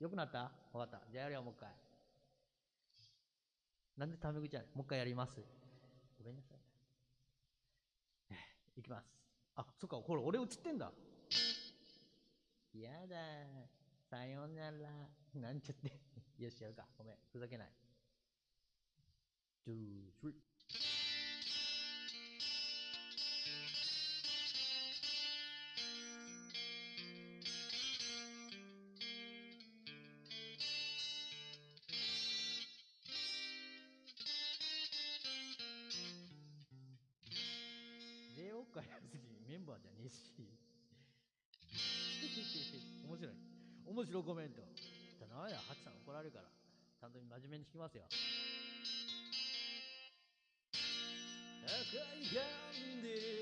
よくなった？わかった。じゃあやるよ、もう一回。なんでタメ口やもう一回やります。ごめんなさい。いきます。あ、そっか、これ俺映ってんだ。やださよなら。なんちゃって。よし、やるか。ごめん。ふざけない。two, three. レオカやすぎメンバーじゃねえし。面白い。面白いコメント。じゃあ、なはや、ハチさん怒られるから。ちゃんと真面目に聞きますよ。赤いガンで